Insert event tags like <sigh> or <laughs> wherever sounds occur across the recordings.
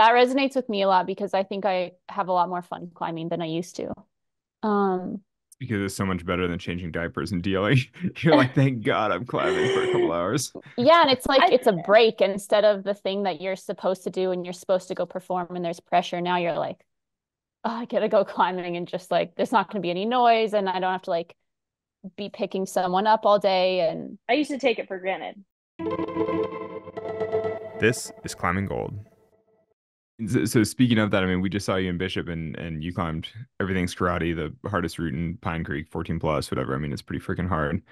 that resonates with me a lot because I think I have a lot more fun climbing than I used to. Um, because it's so much better than changing diapers and dealing. <laughs> You're like, thank God I'm climbing for a couple <laughs> hours. Yeah, and it's like I, it's a break instead of the thing that you're supposed to do and you're supposed to go perform and there's pressure. Now you're like, oh, I gotta go <laughs> climbing and just like there's not gonna be any noise and I don't have to like be picking someone up all day. And I used to take it for granted. This is climbing gold. So, speaking of that, I mean, we just saw you in Bishop, and and you climbed everything's karate, the hardest route in Pine Creek, 14 plus, whatever. I mean, it's pretty freaking hard.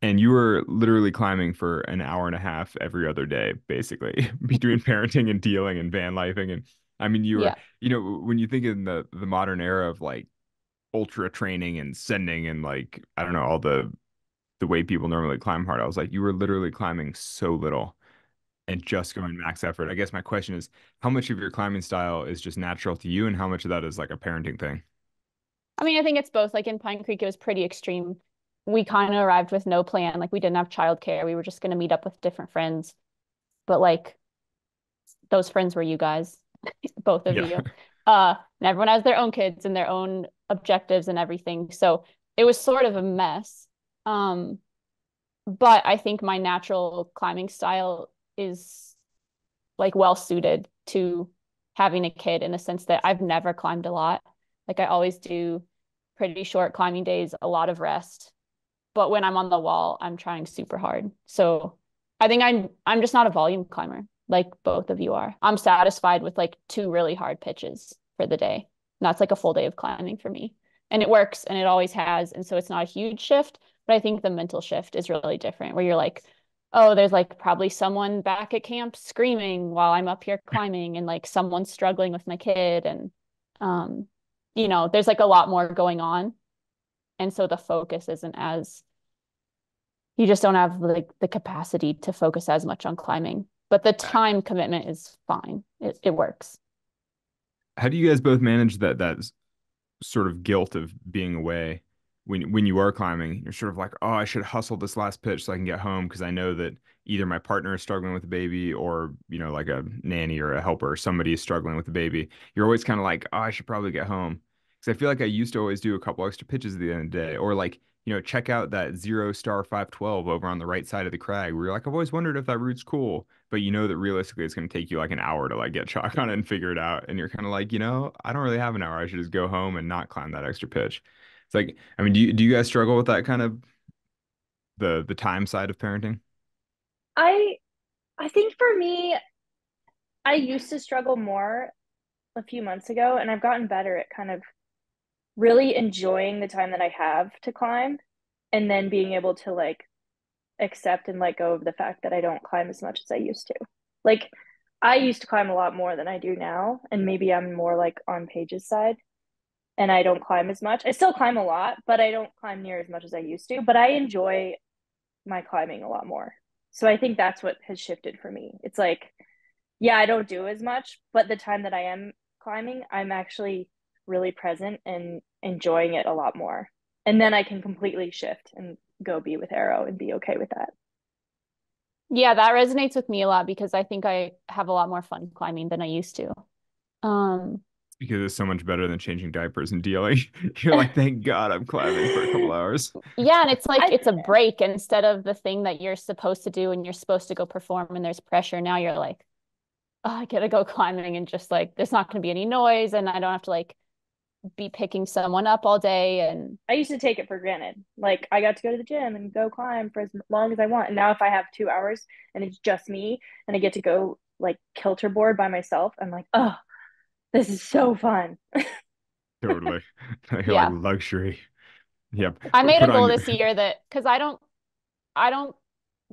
And you were literally climbing for an hour and a half every other day, basically, <laughs> between parenting and dealing and van lifing. And I mean, you were, yeah. you know, when you think in the the modern era of like ultra training and sending and like I don't know all the the way people normally climb hard, I was like, you were literally climbing so little and just going max effort. I guess my question is how much of your climbing style is just natural to you and how much of that is like a parenting thing? I mean, I think it's both. Like in Pine Creek, it was pretty extreme. We kind of arrived with no plan. Like we didn't have childcare. We were just going to meet up with different friends. But like those friends were you guys, <laughs> both of yeah. you. Uh, and everyone has their own kids and their own objectives and everything. So it was sort of a mess. Um, but I think my natural climbing style is like well suited to having a kid in the sense that I've never climbed a lot. Like I always do pretty short climbing days, a lot of rest. But when I'm on the wall, I'm trying super hard. So I think I'm I'm just not a volume climber like both of you are. I'm satisfied with like two really hard pitches for the day. And that's like a full day of climbing for me. And it works and it always has. And so it's not a huge shift, but I think the mental shift is really different where you're like, oh, there's like probably someone back at camp screaming while I'm up here climbing and like someone's struggling with my kid. And, um, you know, there's like a lot more going on. And so the focus isn't as, you just don't have like the capacity to focus as much on climbing. But the time commitment is fine. It, it works. How do you guys both manage that that sort of guilt of being away? When when you are climbing, you're sort of like, oh, I should hustle this last pitch so I can get home because I know that either my partner is struggling with a baby or you know like a nanny or a helper, or somebody is struggling with a baby. You're always kind of like, oh, I should probably get home because I feel like I used to always do a couple extra pitches at the end of the day, or like you know check out that zero star 512 over on the right side of the crag where you're like, I've always wondered if that route's cool, but you know that realistically it's going to take you like an hour to like get <laughs> chalk on it and figure it out, and you're kind of like, you know, I don't really have an hour. I should just go home and not climb that extra pitch. It's like, I mean, do you do you guys struggle with that kind of the the time side of parenting? I I think for me, I used to struggle more a few months ago, and I've gotten better at kind of really enjoying the time that I have to climb and then being able to like accept and let go of the fact that I don't climb as much as I used to. Like I used to climb a lot more than I do now, and maybe I'm more like on Paige's side and I don't climb as much. I still climb a lot, but I don't climb near as much as I used to. But I enjoy my climbing a lot more. So I think that's what has shifted for me. It's like, yeah, I don't do as much, but the time that I am climbing, I'm actually really present and enjoying it a lot more. And then I can completely shift and go be with Arrow and be okay with that. Yeah, that resonates with me a lot because I think I have a lot more fun climbing than I used to. Um, because it's so much better than changing diapers and dealing. <laughs> You're like, thank God I'm climbing for a couple hours. Yeah. And it's like, I, it's a break instead of the thing that you're supposed to do and you're supposed to go perform and there's pressure. Now you're like, oh, I gotta go <laughs> climbing and just like, there's not going to be any noise and I don't have to like be picking someone up all day. And I used to take it for granted. Like, I got to go to the gym and go climb for as long as I want. And now if I have two hours and it's just me and I get to go like kilter board by myself, I'm like, oh, this is so fun. <laughs> totally. <laughs> yeah. Like luxury. Yep. I made Put a goal your... this year that because I don't I don't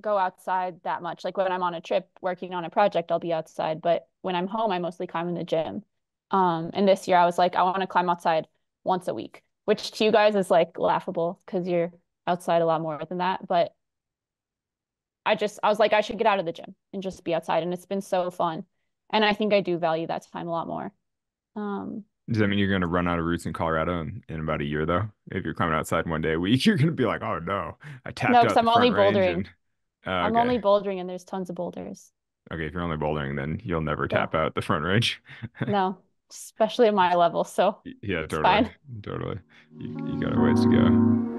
go outside that much. Like when I'm on a trip working on a project, I'll be outside. But when I'm home, I mostly climb in the gym. Um, and this year I was like, I want to climb outside once a week, which to you guys is like laughable because you're outside a lot more than that. But I just I was like, I should get out of the gym and just be outside. And it's been so fun. And I think I do value that time a lot more. Um, Does that mean you're going to run out of routes in Colorado in, in about a year, though? If you're climbing outside one day a week, <laughs> you're going to be like, oh no, I tapped no, out. No, I'm only bouldering. And... Oh, I'm only bouldering, and there's tons of boulders. Okay, if you're only bouldering, then you'll never tap yeah. out the front range. <laughs> no, especially at my level. So yeah, totally, fine. totally. You, you got a ways to go.